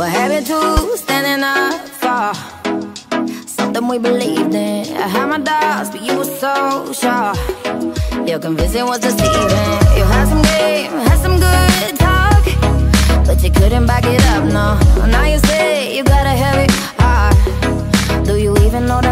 We're happened to standing up for something we believed in? I had my doubts, but you were so sure. Your convincing was deceiving. You had some game, had some good talk, but you couldn't back it up. No, now you say you got a heavy heart. Do you even know that?